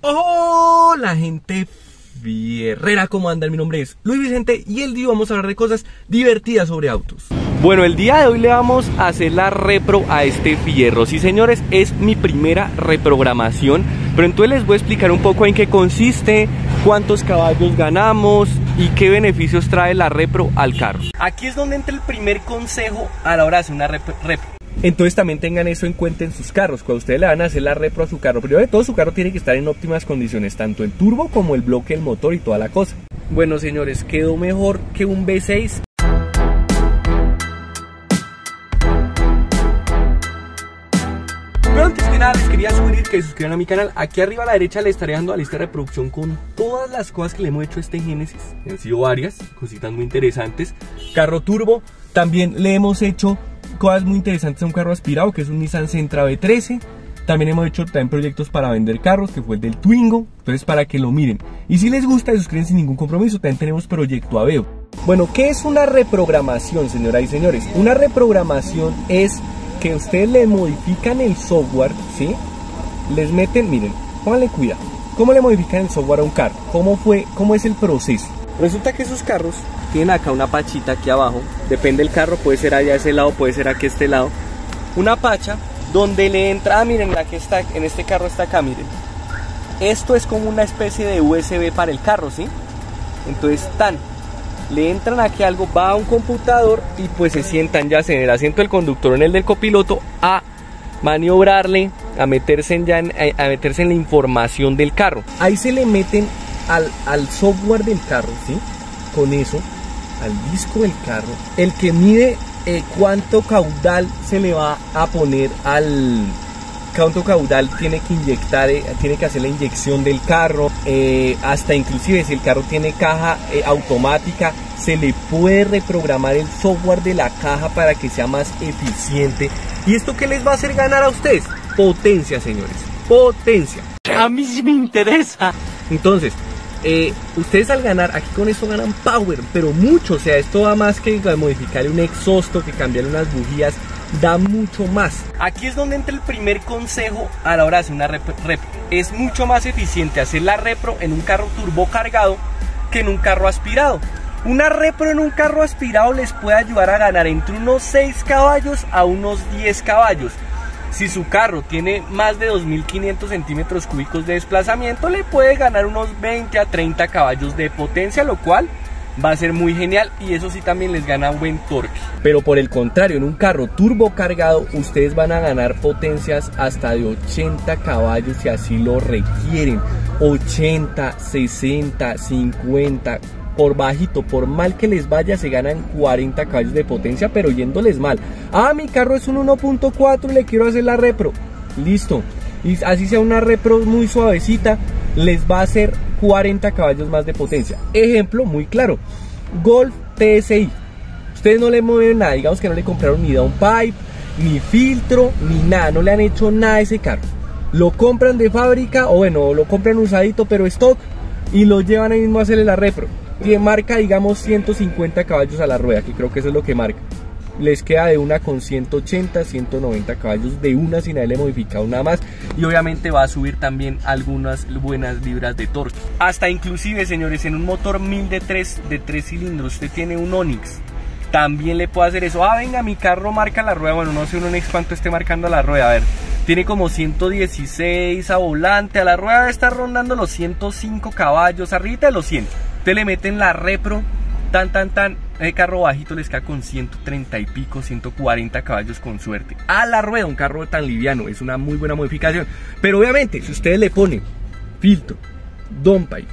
Hola gente fierrera, ¿cómo andan? Mi nombre es Luis Vicente y el día vamos a hablar de cosas divertidas sobre autos. Bueno, el día de hoy le vamos a hacer la repro a este fierro. Sí, señores, es mi primera reprogramación, pero entonces les voy a explicar un poco en qué consiste, cuántos caballos ganamos y qué beneficios trae la repro al carro. Aquí es donde entra el primer consejo a la hora de hacer una repro. Entonces también tengan eso en cuenta en sus carros. Cuando ustedes le van a hacer la repro a su carro, primero de todo su carro tiene que estar en óptimas condiciones, tanto el turbo como el bloque del motor y toda la cosa. Bueno señores, quedó mejor que un V6. Pero antes que nada les quería sugerir que se suscriban a mi canal. Aquí arriba a la derecha les estaré dando la lista de reproducción con todas las cosas que le hemos hecho a este Genesis. Han sido varias, cositas muy interesantes. Carro turbo, también le hemos hecho cosas muy interesantes a un carro aspirado, que es un Nissan Sentra B13. También hemos hecho también proyectos para vender carros, que fue el del Twingo. Entonces, para que lo miren. Y si les gusta, suscriben sin ningún compromiso. También tenemos proyecto Aveo. Bueno, ¿qué es una reprogramación, señoras y señores? Una reprogramación es que ustedes le modifican el software, ¿sí? Les meten, miren, pónganle cuidado. ¿Cómo le modifican el software a un carro? ¿Cómo fue, cómo es el proceso? Resulta que esos carros tienen acá una pachita aquí abajo, depende del carro, puede ser allá ese lado, puede ser aquí este lado. Una pacha donde le entra, ah, miren, la que está, en este carro está acá, miren. Esto es como una especie de USB para el carro, ¿sí? Entonces, tan, le entran aquí algo, va a un computador y pues se sientan ya en el asiento del conductor o en el del copiloto a maniobrarle, a meterse en, ya a meterse en la información del carro. Ahí se le meten al, al software del carro, ¿sí? Con eso, al disco del carro, el que mide eh, cuánto caudal se le va a poner al cuánto caudal tiene que inyectar, eh, tiene que hacer la inyección del carro, eh, hasta inclusive si el carro tiene caja automática, se le puede reprogramar el software de la caja para que sea más eficiente. ¿Y esto qué les va a hacer ganar a ustedes? Potencia, señores, potencia. A mí sí me interesa. Entonces, eh, ustedes al ganar, aquí con esto ganan power, pero mucho, o sea, esto da más que modificarle un exhausto, que cambiarle unas bujías, da mucho más. Aquí es donde entra el primer consejo a la hora de hacer una repro. Es mucho más eficiente hacer la repro en un carro turbo cargado que en un carro aspirado. Una repro en un carro aspirado les puede ayudar a ganar entre unos 6 caballos a unos 10 caballos. Si su carro tiene más de 2500 centímetros cúbicos de desplazamiento, le puede ganar unos 20 a 30 caballos de potencia, lo cual va a ser muy genial y eso sí también les gana buen torque. Pero por el contrario, en un carro turbo cargado, ustedes van a ganar potencias hasta de 80 caballos si así lo requieren. 80, 60, 50, por bajito, por mal que les vaya, se ganan 40 caballos de potencia, pero yéndoles mal. Ah, mi carro es un 1.4 y le quiero hacer la repro. Listo. Y así sea una repro muy suavecita, les va a hacer 40 caballos más de potencia. Ejemplo muy claro. Golf TSI. Ustedes no le mueven nada, digamos que no le compraron ni downpipe, ni filtro, ni nada, no le han hecho nada a ese carro. Lo compran de fábrica o bueno, lo compran usadito pero stock y lo llevan ahí mismo a hacerle la repro tiene marca digamos 150 caballos a la rueda, que creo que eso es lo que marca. Les queda de una con 180, 190 caballos de una sin haberle modificado nada más. Y obviamente va a subir también algunas buenas libras de torque. Hasta inclusive, señores, en un motor 1000 de 3, de 3 cilindros, usted tiene un Onix. También le puede hacer eso. Ah, venga, mi carro marca la rueda. Bueno, no sé un Onix cuánto esté marcando la rueda. A ver, tiene como 116 a volante. A la rueda está rondando los 105 caballos. Arriba de los 100 le meten la repro, tan, tan, tan, el carro bajito les cae con 130 y pico, 140 caballos con suerte. A la rueda, un carro tan liviano, es una muy buena modificación. Pero obviamente, si ustedes le ponen filtro, pipe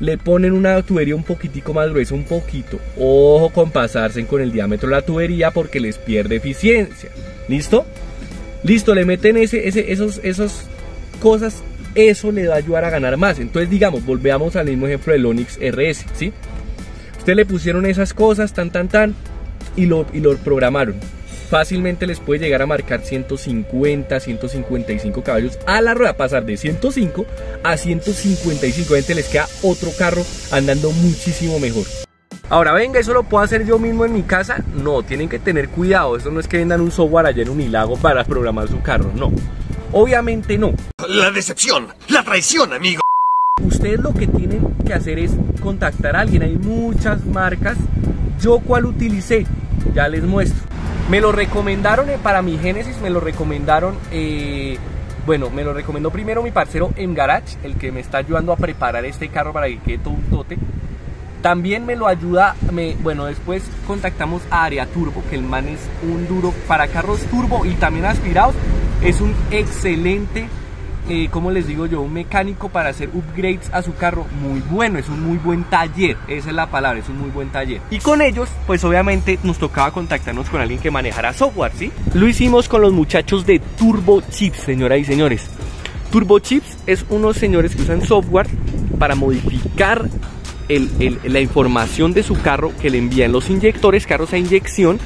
le ponen una tubería un poquitico más gruesa, un poquito, ojo con pasarse con el diámetro de la tubería porque les pierde eficiencia. ¿Listo? Listo, le meten ese, ese, esos, esos cosas eso le va a ayudar a ganar más. Entonces, digamos, volvemos al mismo ejemplo del Onix RS, ¿sí? Ustedes le pusieron esas cosas, tan, tan, tan, y lo, y lo programaron. Fácilmente les puede llegar a marcar 150, 155 caballos a la rueda, pasar de 105 a 155. Gente, les queda otro carro andando muchísimo mejor. Ahora, venga, ¿eso lo puedo hacer yo mismo en mi casa? No, tienen que tener cuidado. Eso no es que vendan un software allá en un hilago para programar su carro, no. Obviamente no. La decepción, la traición, amigo. Ustedes lo que tienen que hacer es contactar a alguien. Hay muchas marcas. Yo cuál utilicé, ya les muestro. Me lo recomendaron eh, para mi Génesis, me lo recomendaron, eh, bueno, me lo recomendó primero mi parcero en Garage, el que me está ayudando a preparar este carro para que quede todo un tote. También me lo ayuda, me, bueno, después contactamos a Area Turbo, que el man es un duro para carros turbo y también aspirados. Es un excelente eh, como les digo yo, un mecánico para hacer upgrades a su carro muy bueno, es un muy buen taller, esa es la palabra, es un muy buen taller. Y con ellos, pues obviamente nos tocaba contactarnos con alguien que manejara software, ¿sí? Lo hicimos con los muchachos de Turbo Chips, señoras y señores. Turbo Chips es unos señores que usan software para modificar la información de su carro que le envían los inyectores, carros a inyección,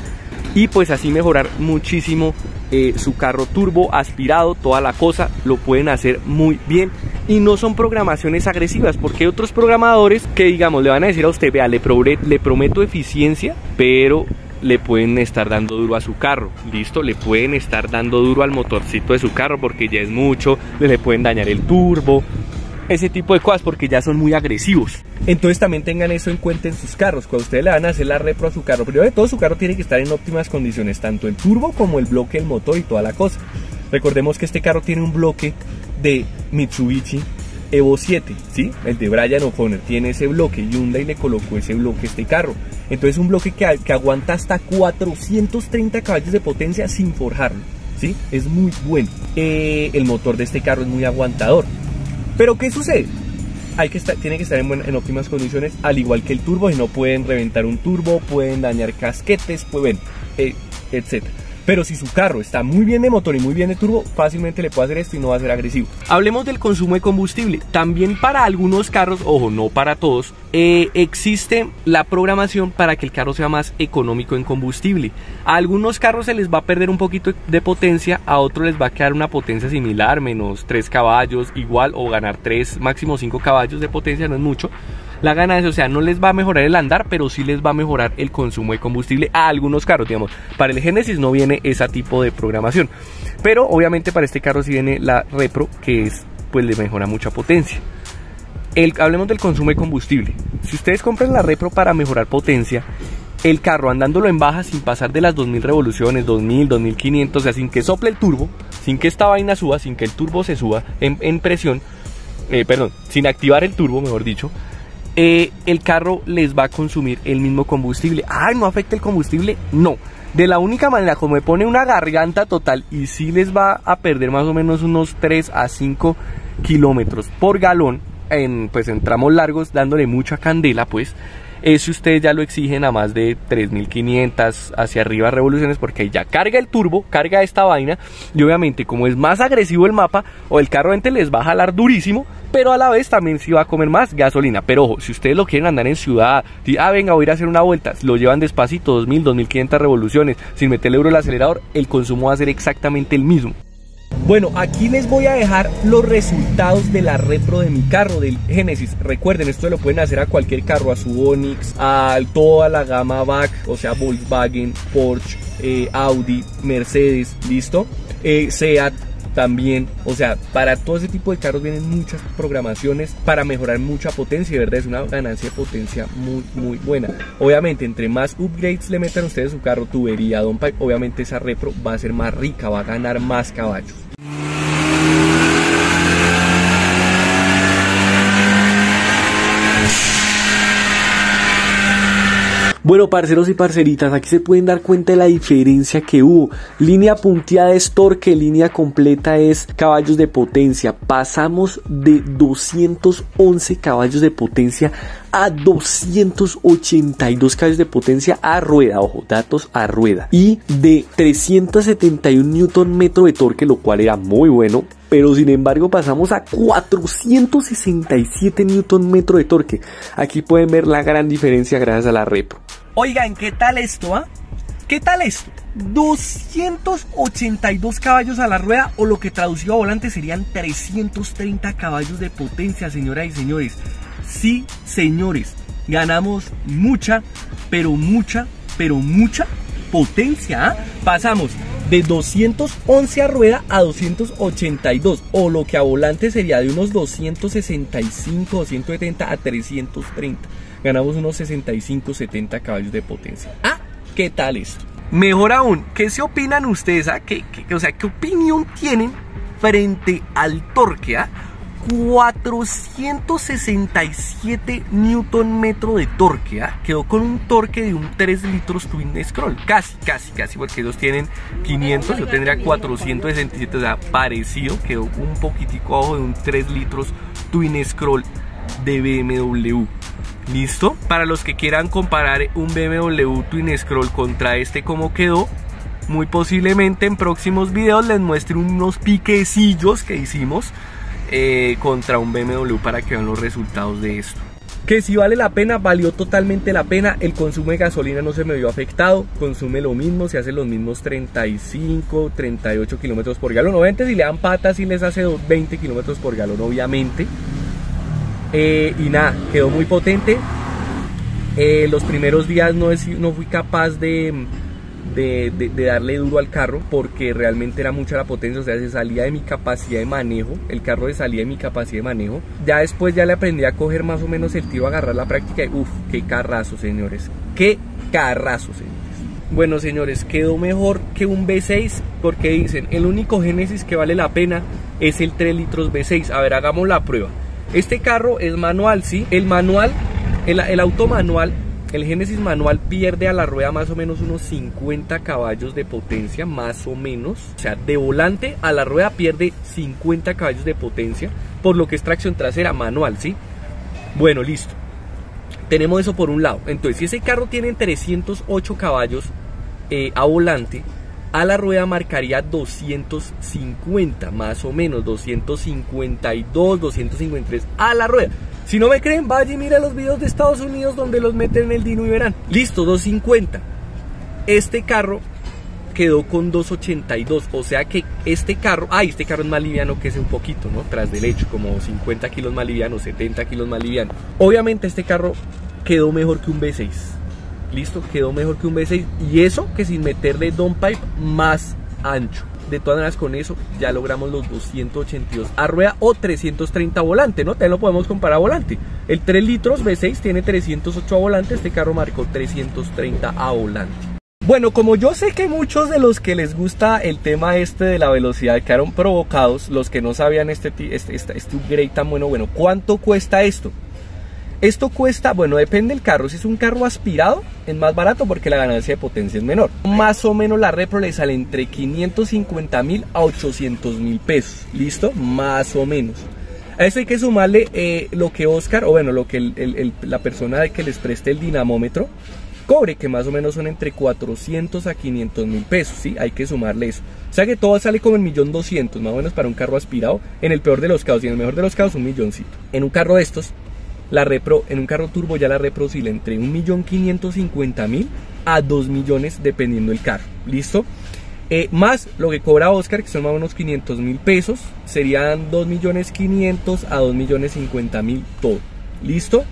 y pues así mejorar muchísimo eh, su carro turbo, aspirado, toda la cosa, lo pueden hacer muy bien. Y no son programaciones agresivas, porque hay otros programadores que, digamos, le van a decir a usted, vea, le, le prometo eficiencia, pero le pueden estar dando duro a su carro, listo, le pueden estar dando duro al motorcito de su carro porque ya es mucho, le pueden dañar el turbo, ese tipo de cosas porque ya son muy agresivos. Entonces también tengan eso en cuenta en sus carros. Cuando ustedes le van a hacer la repro a su carro, primero de todo su carro tiene que estar en óptimas condiciones, tanto el turbo como el bloque del motor y toda la cosa. Recordemos que este carro tiene un bloque de Mitsubishi Evo 7, ¿sí? El de Brian O'Connor tiene ese bloque, Hyundai le colocó ese bloque a este carro. Entonces un bloque que, que aguanta hasta 430 caballos de potencia sin forjarlo, ¿sí? Es muy bueno. Eh, el motor de este carro es muy aguantador. Pero ¿qué sucede? Hay que estar, tiene que estar en, óptimas condiciones, al igual que el turbo, y no pueden reventar un turbo, pueden dañar casquetes, pueden, eh, etc. Pero si su carro está muy bien de motor y muy bien de turbo, fácilmente le puede hacer esto y no va a ser agresivo. Hablemos del consumo de combustible. También para algunos carros, ojo, no para todos, eh, existe la programación para que el carro sea más económico en combustible. A algunos carros se les va a perder un poquito de potencia, a otros les va a quedar una potencia similar, menos 3 caballos, igual, o ganar 3, máximo 5 caballos de potencia, no es mucho la ganancia, o sea, no les va a mejorar el andar, pero sí les va a mejorar el consumo de combustible a algunos carros, digamos. Para el Genesis no viene ese tipo de programación, pero obviamente para este carro sí viene la Repro, que es, pues le mejora mucha potencia. El, hablemos del consumo de combustible. Si ustedes compran la Repro para mejorar potencia, el carro andándolo en baja sin pasar de las 2000 revoluciones, 2000, 2500, o sea, sin que sople el turbo, sin que esta vaina suba, sin que el turbo se suba en, presión, eh, perdón, sin activar el turbo, mejor dicho, eh, el carro les va a consumir el mismo combustible. Ay, ¿no afecta el combustible? No. De la única manera, como me pone una garganta total y si les va a perder más o menos unos 3 a 5 kilómetros por galón, en, pues en tramos largos, dándole mucha candela, pues eso ustedes ya lo exigen a más de 3500 hacia arriba revoluciones porque ya carga el turbo, carga esta vaina y obviamente como es más agresivo el mapa o el carro ente les va a jalar durísimo, pero a la vez también sí va a comer más gasolina. Pero ojo, si ustedes lo quieren andar en ciudad, ah venga voy a ir a hacer una vuelta, lo llevan despacito, 2000, 2500 revoluciones, sin meterle euro al acelerador, el consumo va a ser exactamente el mismo. Bueno, aquí les voy a dejar los resultados de la repro de mi carro, del Genesis. Recuerden, esto lo pueden hacer a cualquier carro, a su Onix, a toda la gama BAC, o sea, Volkswagen, Porsche, eh, Audi, Mercedes, ¿listo? Eh, también, o sea, para todo ese tipo de carros vienen muchas programaciones para mejorar mucha potencia, verdad es una ganancia de potencia muy, muy buena. Obviamente, entre más upgrades le metan ustedes a su carro, tubería, Don Pipe, obviamente esa repro va a ser más rica, va a ganar más caballos. Bueno, parceros y parceritas, aquí se pueden dar cuenta de la diferencia que hubo. Línea punteada es torque, línea completa es caballos de potencia. Pasamos de 211 caballos de potencia a 282 caballos de potencia a rueda, ojo, datos a rueda. Y de 371 newton metro de torque, lo cual era muy bueno, pero sin embargo pasamos a 467 newton metro de torque. Aquí pueden ver la gran diferencia gracias a la repro. Oigan, ¿qué tal esto? Ah? ¿Qué tal esto? 282 caballos a la rueda o lo que traducido a volante serían 330 caballos de potencia, señoras y señores. Sí, señores, ganamos mucha, pero mucha, pero mucha potencia. ¿ah? Pasamos de 211 a rueda a 282 o lo que a volante sería de unos 265, 270 a 330. Ganamos unos 65, 70 caballos de potencia. Ah, ¿qué tal esto? Mejor aún, ¿qué se opinan ustedes? Ah? ¿Qué, o sea, ¿qué opinión tienen frente al torque? Ah? 467 Newton metro de torque. ¿ah? Quedó con un torque de un 3 litros Twin Scroll. Casi, casi, casi, porque ellos tienen 500. Yo tendría 467, o sea, parecido. Quedó un poquitico abajo de un 3 litros Twin Scroll de BMW. ¿Listo? Para los que quieran comparar un BMW Twin Scroll contra este, ¿cómo quedó? Muy posiblemente en próximos videos les muestre unos piquecillos que hicimos eh, contra un BMW para que vean los resultados de esto. Que si vale la pena, valió totalmente la pena. El consumo de gasolina no se me vio afectado. Consume lo mismo, se hace los mismos 35, 38 kilómetros por galón. Obviamente, si le dan patas, y les hace 20 kilómetros por galón, obviamente. Eh, y nada, quedó muy potente. Eh, los primeros días no, no fui capaz de de, darle duro al carro porque realmente era mucha la potencia, o sea, se salía de mi capacidad de manejo, el carro se salía de mi capacidad de manejo. Ya después ya le aprendí a coger más o menos el tiro, a agarrar la práctica y uff, qué carrazo, señores, qué carrazo, señores. Bueno, señores, quedó mejor que un V6 porque dicen, el único Génesis que vale la pena es el 3 litros V6. A ver, hagamos la prueba. Este carro es manual, ¿sí? El manual, el, el auto manual el Génesis manual pierde a la rueda más o menos unos 50 caballos de potencia, más o menos. O sea, de volante a la rueda pierde 50 caballos de potencia, por lo que es tracción trasera manual, ¿sí? Bueno, listo. Tenemos eso por un lado. Entonces, si ese carro tiene 308 caballos eh, a volante, a la rueda marcaría 250, más o menos, 252, 253 a la rueda. Si no me creen, vaya y mira los videos de Estados Unidos donde los meten en el Dino y verán. Listo, 250. Este carro quedó con 282. O sea que este carro, ay, este carro es más liviano que ese un poquito, ¿no? Tras del hecho, como 50 kilos más liviano, 70 kilos más liviano. Obviamente este carro quedó mejor que un V6. Listo, quedó mejor que un V6. Y eso que sin meterle downpipe más ancho de todas maneras con eso ya logramos los 282 a rueda o 330 a volante, ¿no? También lo podemos comparar a volante. El 3 litros V6 tiene 308 a volante, este carro marcó 330 a volante. Bueno, como yo sé que muchos de los que les gusta el tema este de la velocidad quedaron provocados, los que no sabían este, este, este, este upgrade tan bueno, bueno, ¿cuánto cuesta esto? Esto cuesta, bueno, depende del carro. Si es un carro aspirado, es más barato porque la ganancia de potencia es menor. Más o menos la Repro le sale entre 550 mil a 800 mil pesos. ¿Listo? Más o menos. A eso hay que sumarle eh, lo que Oscar, o bueno, lo que la persona que les preste el dinamómetro cobre, que más o menos son entre 400 a 500 mil pesos, ¿sí? Hay que sumarle eso. O sea que todo sale como millón doscientos, más o menos para un carro aspirado, en el peor de los casos, y en el mejor de los casos un milloncito. En un carro de estos, la repro, en un carro turbo ya la repro oscila entre 1.550.000 a 2 millones dependiendo del carro. ¿Listo? Eh, más lo que cobra Oscar, que son más o menos 500 mil pesos, serían 2 millones 500 a 2 millones 50 mil todo. ¿Listo?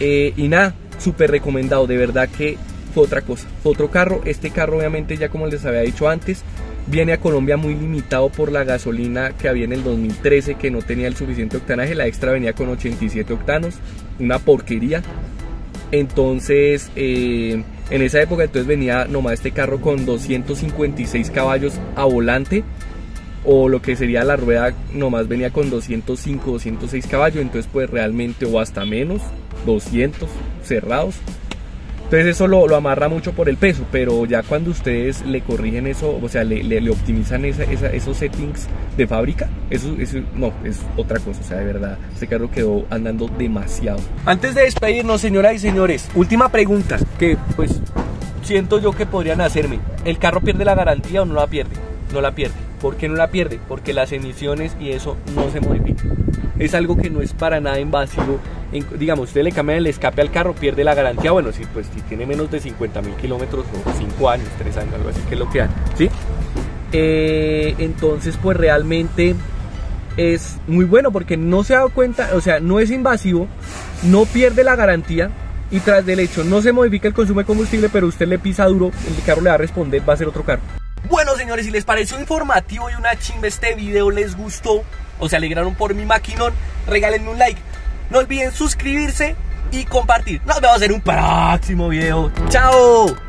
Eh, y nada, súper recomendado, de verdad que fue otra cosa, fue otro carro. Este carro obviamente ya como les había dicho antes, viene a Colombia muy limitado por la gasolina que había en el 2013 que no tenía el suficiente octanaje, la extra venía con 87 octanos, una porquería. Entonces, eh, en esa época entonces venía nomás este carro con 256 caballos a volante o lo que sería la rueda nomás venía con 205, 206 caballos, entonces pues realmente o hasta menos, 200 cerrados. Entonces eso lo, amarra mucho por el peso, pero ya cuando ustedes le corrigen eso, o sea, le, optimizan esos settings de fábrica, eso, eso no, es otra cosa, o sea, de verdad, este carro quedó andando demasiado. Antes de despedirnos, señoras y señores, última pregunta que pues siento yo que podrían hacerme. ¿El carro pierde la garantía o no la pierde? No la pierde. ¿Por qué no la pierde? Porque las emisiones y eso no se modifican. Es algo que no es para nada invasivo. digamos, usted le cambia el escape al carro, pierde la garantía. Bueno, si, pues, si tiene menos de 50 mil kilómetros, o 5 años, 3 años, algo así que es lo que hay. ¿sí? Eh, entonces, pues realmente es muy bueno porque no se ha dado cuenta, o sea, no es invasivo, no pierde la garantía y tras del hecho no se modifica el consumo de combustible, pero usted le pisa duro, el carro le va a responder, va a ser otro carro. Bueno, señor señores, si les pareció informativo y una chimba este video, les gustó o se alegraron por mi maquinón, regálenme un like. No olviden suscribirse y compartir. Nos vemos en un próximo video. ¡Chao!